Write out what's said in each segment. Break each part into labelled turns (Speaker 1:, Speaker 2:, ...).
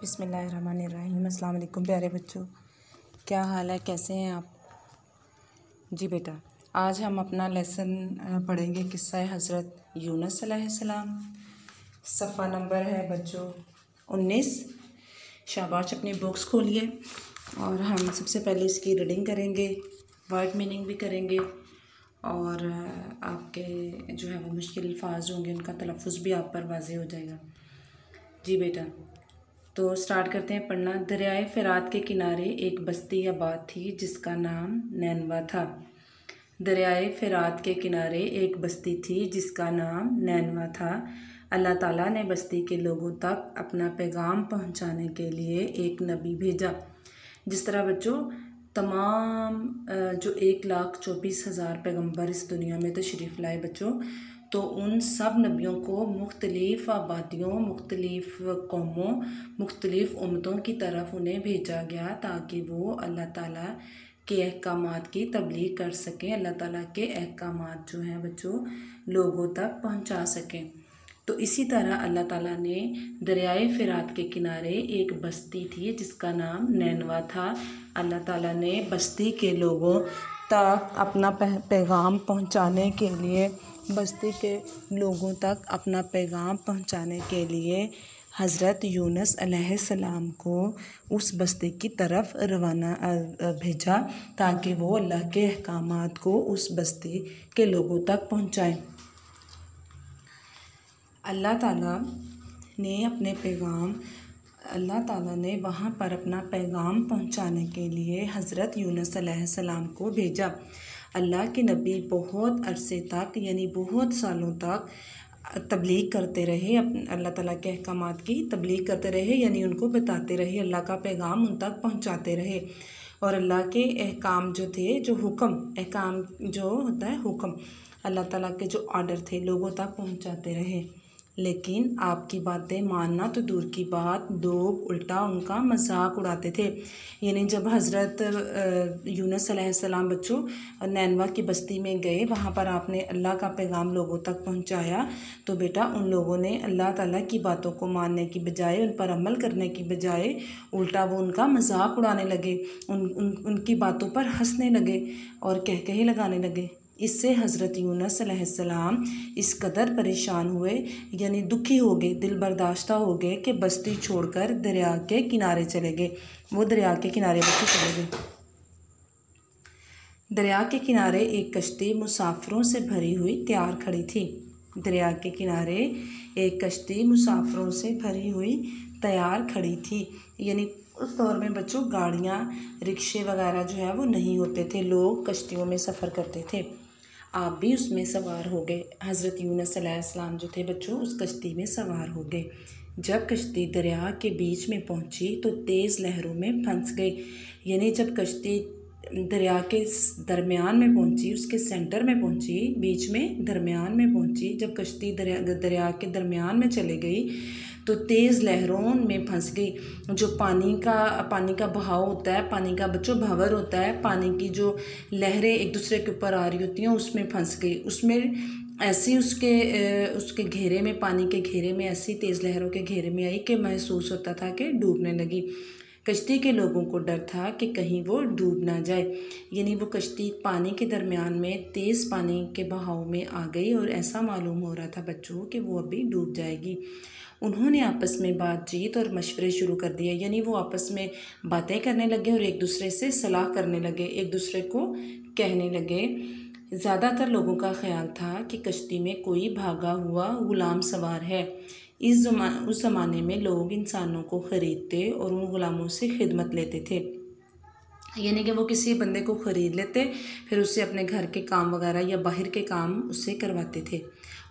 Speaker 1: बिसमीम अल्लाम प्यारे बच्चों। क्या हाल है? कैसे हैं आप? जी बेटा, आज हम अपना लेसन पढ़ेंगे किस्सा हज़रत यूनस सलाम। सफ़ा नंबर है बच्चों उन्नीस। शाबाश, अपनी बुक्स खोलिए। और हम सबसे पहले इसकी रीडिंग करेंगे वर्ड मीनिंग भी करेंगे। और आपके जो है वो मुश्किल अल्फाज होंगे, उनका तलफ़ भी आप पर वाजे हो जाएगा। जी बेटा तो स्टार्ट करते हैं पढ़ना। दरियाए फ़रात के किनारे एक बस्ती या बात थी, जिसका नाम नैनवा था। दरियाए फ़रात के किनारे एक बस्ती थी, जिसका नाम नैनवा था। अल्लाह ताला ने बस्ती के लोगों तक अपना पैगाम पहुँचाने के लिए एक नबी भेजा। जिस तरह बच्चों, तमाम जो एक लाख चौबीस हज़ार पैगंबर इस दुनिया में तशरीफ़ लाए बच्चों तो उन सब नबियों को मुख्तलिफ़ आबादियों, मुख्तलिफ़ कौमों, मुख्तलिफ़ उमतों की तरफ़ उन्हें भेजा गया ताकि वो अल्लाह ताला के अहकाम की तबलीग कर सकें, अल्लाह ताला के अहकाम जो हैं बच्चों लोगों तक पहुँचा सकें। तो इसी तरह अल्लाह ताला ने दरियाए फ़िरात के किनारे एक बस्ती थी जिसका नाम नैनवा था। अल्लाह ताला ने बस्ती के लोगों तक अपना पैगाम पहुँचाने के लिए बस्ती के लोगों तक अपना पैगाम पहुँचाने के लिए हज़रत यूनस अलैहिस्सलाम को उस बस्ती की तरफ़ रवाना भेजा ताकि वो अल्लाह के अहकाम को उस बस्ती के लोगों तक पहुँचाए। अल्लाह ताला ने अपने पैगाम, अल्लाह ताला ने वहाँ पर अपना पैगाम पहुँचाने के लिए हज़रत यूनस अलैहिस्सलाम को भेजा। अल्लाह के नबी बहुत अरसे तक, यानी बहुत सालों तक तबलीग करते रहे अल्लाह ताला के अहकाम की तबलीग करते रहे, यानी उनको बताते रहे, अल्लाह का पैगाम उन तक पहुंचाते रहे। और अल्लाह के अहकाम जो थे, जो हुक्म, अहकाम जो होता है हुक्म, अल्लाह ताला के जो ऑर्डर थे, लोगों तक पहुंचाते रहे। लेकिन आपकी बातें मानना तो दूर की बात लोग उल्टा उनका मज़ाक उड़ाते थे। यानी जब हज़रत यूनस सलाम बच्चों नैनवा की बस्ती में गए वहाँ पर आपने अल्लाह का पैगाम लोगों तक पहुँचाया तो बेटा उन लोगों ने अल्लाह ताला की बातों को मानने की बजाय उन पर अमल करने की बजाय उल्टा वो उनका मज़ाक उड़ाने लगे उन, उन उनकी बातों पर हंसने लगे और कह कहे लगाने लगे। इससे हज़रत यूनस सलाम इस कदर परेशान हुए, यानी दुखी हो गए, दिल बर्दाश्त हो गए कि बस्ती छोड़कर दरिया के किनारे चले गए। वो दरिया के किनारे बच्चे चले गए। दरिया के किनारे एक कश्ती मुसाफरों से भरी हुई तैयार खड़ी थी। दरिया के किनारे एक कश्ती मुसाफरों से भरी हुई तैयार खड़ी थी। यानी उस दौर में बच्चों, गाड़ियाँ, रिक्शे वगैरह जो है वो नहीं होते थे। लोग कश्तियों में सफ़र करते थे। आप भी उसमें सवार हो गए। हज़रत यूनसम जो थे बच्चों, उस कश्ती में सवार हो गए। जब कश्ती दरिया के बीच में पहुँची तो तेज़ लहरों में फंस गई। यानी जब कश्ती दरिया के दरमियान में पहुँची, उसके सेंटर में पहुँची, बीच में, दरमियान में पहुँची। जब कश्ती दरिया दरिया के दरमियान में चले गई तो तेज़ लहरों में फंस गई। जो पानी का पानी का बहाव होता है, पानी का बच्चों भंवर होता है, पानी की जो लहरें एक दूसरे के ऊपर आ रही होती हैं, उसमें फंस गई। उसमें ऐसी उसके उसके घेरे में, पानी के घेरे में ऐसी तेज़ लहरों के घेरे में आई कि महसूस होता था कि डूबने लगी। कश्ती के लोगों को डर था कि कहीं वो डूब ना जाए। यानी वो कश्ती पानी के दरमियान में तेज़ पानी के बहाव में आ गई और ऐसा मालूम हो रहा था बच्चों कि वो अभी डूब जाएगी। उन्होंने आपस में बातचीत और मशवरे शुरू कर दिए। यानी वो आपस में बातें करने लगे और एक दूसरे से सलाह करने लगे, एक दूसरे को कहने लगे। ज़्यादातर लोगों का ख्याल था कि कश्ती में कोई भागा हुआ ग़ुलाम सवार है। इस जमा, उस ज़माने में लोग इंसानों को ख़रीदते और उन ग़ुलामों से खिदमत लेते थे। यानी कि वो किसी बंदे को ख़रीद लेते, फिर उससे अपने घर के काम वगैरह या बाहर के काम उससे करवाते थे।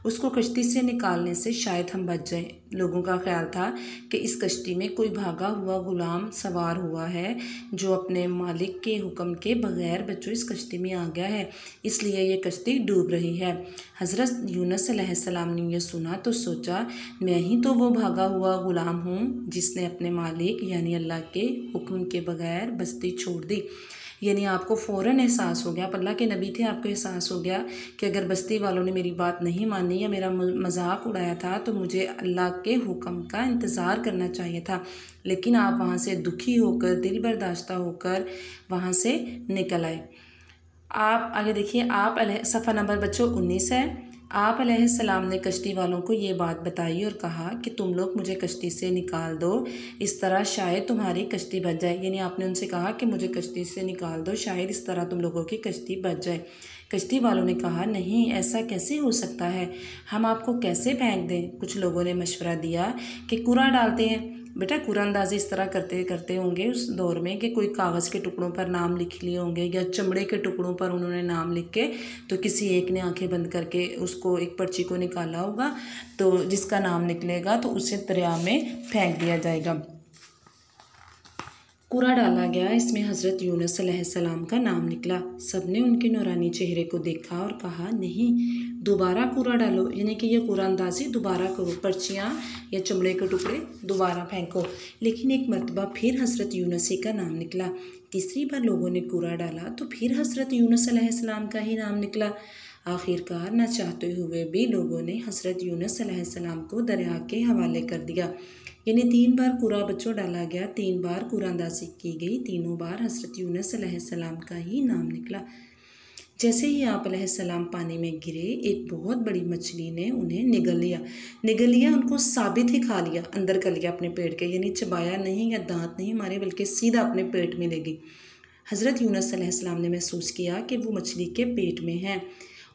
Speaker 1: उसको कश्ती से निकालने से शायद हम बच जाएँ। लोगों का ख्याल था कि इस कश्ती में कोई भागा हुआ गुलाम सवार हुआ है, जो अपने मालिक के हुक्म के बगैर बच्चों इस कश्ती में आ गया है। इसलिए ये कश्ती डूब रही है। हज़रत यूनस सलाम ने यह सुना तो सोचा, मैं ही तो वो भागा हुआ ग़ुलाम हूँ, जिसने अपने मालिक यानी अल्लाह के हुक्म के बगैर बस्ती छोड़ दी। यानी आपको फ़ौर एहसास हो गया अल्लाह के नबी थे, आपको एहसास हो गया कि अगर बस्ती वालों ने मेरी बात नहीं मानी या मेरा मज़ाक उड़ाया था तो मुझे अल्लाह के हुक्म का इंतज़ार करना चाहिए था। लेकिन आप वहाँ से दुखी होकर, दिल बर्दाश्त होकर वहाँ से निकल आए। आप, आगे देखिए, आप सफ़ा नंबर बच्चों उन्नीस है। आप सलाम ने कश्ती वालों को ये बात बताई और कहा कि तुम लोग मुझे कश्ती से निकाल दो। इस तरह शायद तुम्हारी कश्ती बच जाए। यानी आपने उनसे कहा कि मुझे कश्ती से निकाल दो, शायद इस तरह तुम लोगों की कश्ती बच जाए। कश्ती वालों ने कहा, नहीं, ऐसा कैसे हो सकता है? हम आपको कैसे फेंक दें? कुछ लोगों ने मशवरा दिया कि कूड़ा डालते हैं। बेटा कुरानंदाजी इस तरह करते करते होंगे उस दौर में कि कोई कागज़ के टुकड़ों पर नाम लिख लिए होंगे या चमड़े के टुकड़ों पर उन्होंने नाम लिख के तो किसी एक ने आँखें बंद करके उसको एक पर्ची को निकाला होगा तो जिसका नाम निकलेगा तो उसे दरिया में फेंक दिया जाएगा। कूड़ा डाला गया, इसमें हज़रत यूनस सलाम का नाम निकला। सबने उनके नौरानी चेहरे को देखा और कहा, नहीं दोबारा कूड़ा डालो, यानी कि यह कूड़ा अंदाजी दोबारा करो, पर्चियाँ या चमड़े के टुकड़े दोबारा फेंको। लेकिन एक मरतबा फिर हसरत यूनसी का नाम निकला। तीसरी बार लोगों ने कूड़ा डाला तो फिर हज़रत यूनस सलाम का ही नाम निकला। आखिरकार न चाहते हुए भी लोगों ने हज़रत यूनस सलाम को दरिया के हवाले कर दिया। यानी तीन बार कूड़ा बच्चों डाला गया, तीन बार कुरानदाजी की गई, तीनों बार हज़रत यूनस सलाम का ही नाम निकला। जैसे ही आप सलाम पानी में गिरे, एक बहुत बड़ी मछली ने उन्हें निगल लिया। निगल लिया, उनको साबित ही खा लिया, अंदर कर लिया अपने पेट के। यानी चबाया नहीं या दांत नहीं मारे, बल्कि सीधा अपने पेट में ले गई। हज़रत यूनस सलाम ने महसूस किया कि वो मछली के पेट में है।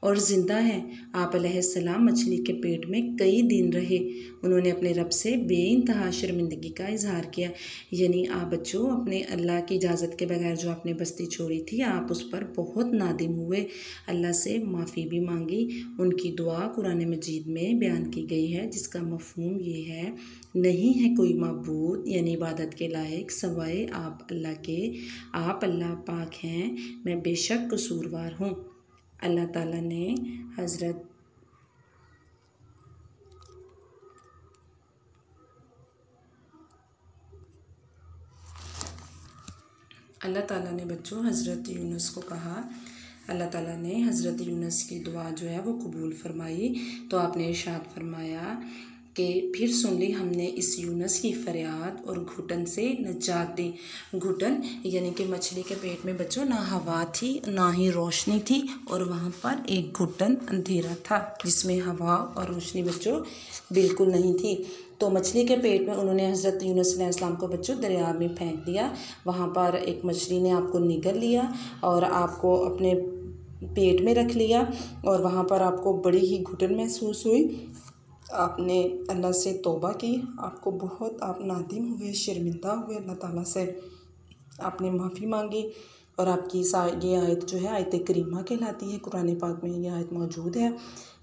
Speaker 1: और ज़िंदा हैं। आप सलाम मछली के पेट में कई दिन रहे। उन्होंने अपने रब से बेानतहा शर्मिंदगी का इजहार किया। यानी आप बच्चों, अपने अल्लाह की इजाज़त के बगैर जो आपने बस्ती छोड़ी थी, आप उस पर बहुत नादिम हुए। अल्लाह से माफ़ी भी मांगी। उनकी दुआ कुरान मजीद में बयान की गई है, जिसका मफहम ये है, नहीं है कोई मबूद, यानी इबादत के लायक सवाए आप अल्लाह के, आप अल्लाह पाक हैं। मैं बेशक कसूरवार हूँ। अल्लाह ताला ने हज़रत अल्लाह ताला ने बच्चों, हज़रत यूनुस को कहा, अल्लाह ताला ने हज़रत यूनुस की दुआ जो है वो कबूल फरमाई। तो आपने इरशाद फरमाया कि फिर सुन ली हमने इस यूनस की फरियाद और घुटन से नजात दी। घुटन यानी कि मछली के पेट में बच्चों, ना हवा थी, ना ही रोशनी थी और वहाँ पर एक घुटन अंधेरा था जिसमें हवा और रोशनी बच्चों बिल्कुल नहीं थी। तो मछली के पेट में उन्होंने हज़रत यूनसम को बच्चों दरिया में फेंक दिया। वहाँ पर एक मछली ने आपको निगल लिया और आपको अपने पेट में रख लिया और वहाँ पर आपको बड़ी ही घुटन महसूस हुई। आपने अल्लाह से तोबा की, आपको बहुत आप नादिम हुए, शर्मिंदा हुए, अल्लाह ताला से आपने माफ़ी मांगी और आपकी ये आयत जो है, आयत करीमा कहलाती है कुरान पाक में, ये आयत मौजूद है,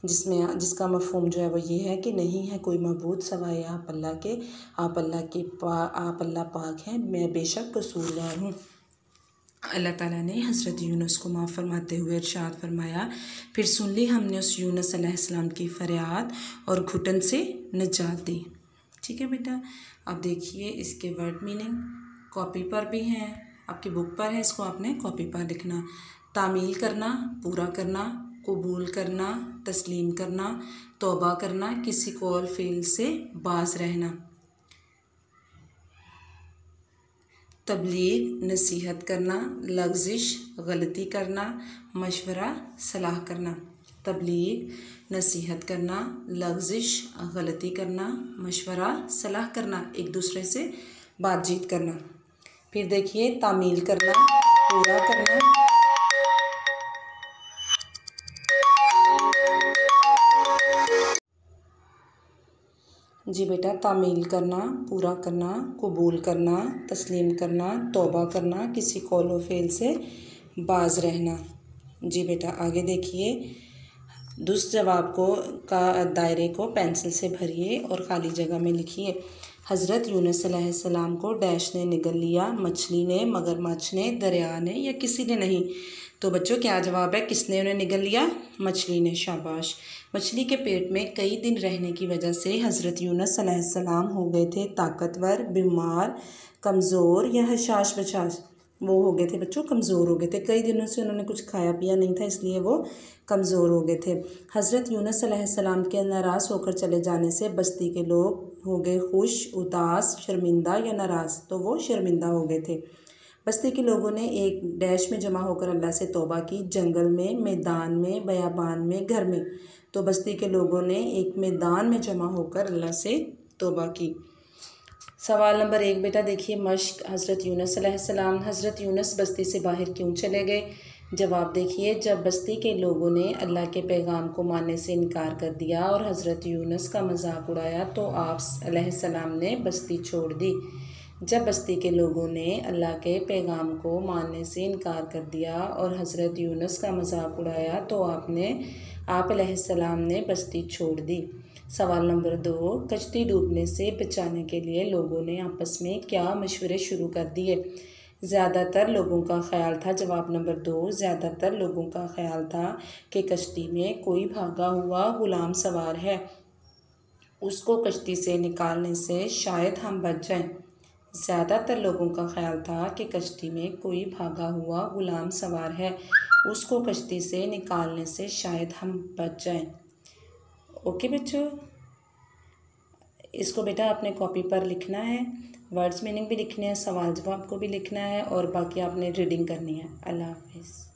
Speaker 1: जिसमें जिसका मफहम जो है वो ये है कि नहीं है कोई मबूद सवाए आप अल्लाह के, आप अल्लाह के पा, आप अल्लाह पाक हैं, मैं बेशक कसूरवार हूँ। अल्लाह ताला ने हज़रत यूनुस को माफ़ फरमाते हुए इरशाद फरमाया, फिर सुन ली हमने उस यूनुस अलैहिस्सलाम की फ़रियाद और घुटन से निजात दी। ठीक है बेटा, अब देखिए इसके वर्ड मीनिंग। कॉपी पर भी हैं, आपकी बुक पर है, इसको आपने कॉपी पर लिखना। तामील करना, पूरा करना, कबूल करना, तस्लीम करना, तोबा करना, किसी कौल फेल से बाज रहना। तबलीग, नसीहत करना, लग्जिश, गलती करना, मशवरा, सलाह करना। तबलीग, नसीहत करना, लग्जिश, गलती करना, मशवरा, सलाह करना, एक दूसरे से बातचीत करना। फिर देखिए, तामील करना, पूरा करना जी बेटा, तामील करना, पूरा करना, कबूल करना, तस्लीम करना, तोबा करना, किसी कौल फेल से बाज रहना। जी बेटा, आगे देखिए। दुस जवाब को का दायरे को पेंसिल से भरिए और ख़ाली जगह में लिखिए। हज़रत यून सलाम को डैश ने निगल लिया, मछली ने, मगरमच्छ ने, दरिया ने या किसी ने नहीं। तो बच्चों, क्या जवाब है? किसने उन्हें निगल लिया? मछली ने, शाबाश। मछली के पेट में कई दिन रहने की वजह से हज़रत यूनस सलाम हो गए थे ताकतवर, बीमार, कमज़ोर या हशाश बशाश। वो हो गए थे बच्चों, कमज़ोर हो गए थे। कई दिनों से उन्होंने कुछ खाया पिया नहीं था, इसलिए वो कमज़ोर हो गए थे। हज़रत यूनस सलाम के नाराज़ होकर चले जाने से बस्ती के लोग हो गए खुश, उदास, शर्मिंदा या नाराज़ तो वो शर्मिंदा हो गए थे। बस्ती के लोगों ने एक डैश में जमा होकर अल्लाह से तोबा की, जंगल में, मैदान में, बयाबान में, घर में। तो बस्ती के लोगों ने एक मैदान में जमा होकर अल्लाह से तोबा की। सवाल नंबर एक, बेटा देखिए, मश्क हज़रत यूनस सलाम, हज़रत यूनस बस्ती से बाहर क्यों चले गए? जवाब देखिए, जब बस्ती के लोगों ने अल्लाह के पैगाम को मानने से इनकार कर दिया और हज़रत यूनस का मज़ाक उड़ाया तो आप सलाम ने बस्ती छोड़ दी। जब बस्ती के लोगों ने अल्लाह के पैगाम को मानने से इनकार कर दिया और हज़रत यूनस का मज़ाक उड़ाया तो आपने, आप सलाम ने बस्ती छोड़ दी। सवाल नंबर दो, कश्ती डूबने से बचाने के लिए लोगों ने आपस में क्या मशवरे शुरू कर दिए? ज़्यादातर लोगों का ख्याल था, जवाब नंबर दो, ज़्यादातर लोगों का ख्याल था कि कश्ती में कोई भागा हुआ गुलाम सवार है। उसको कश्ती से निकालने से शायद हम बच जाएँ। ज़्यादातर लोगों का ख्याल था कि कश्ती में कोई भागा हुआ गुलाम सवार है। उसको कश्ती से निकालने से शायद हम बच जाएँ। ओके बच्चों? इसको बेटा आपने कॉपी पर लिखना है वर्ड्स मीनिंग भी लिखने हैं सवाल जवाब को भी लिखना है और बाकी आपने रीडिंग करनी है। अल्लाह हाफिज़।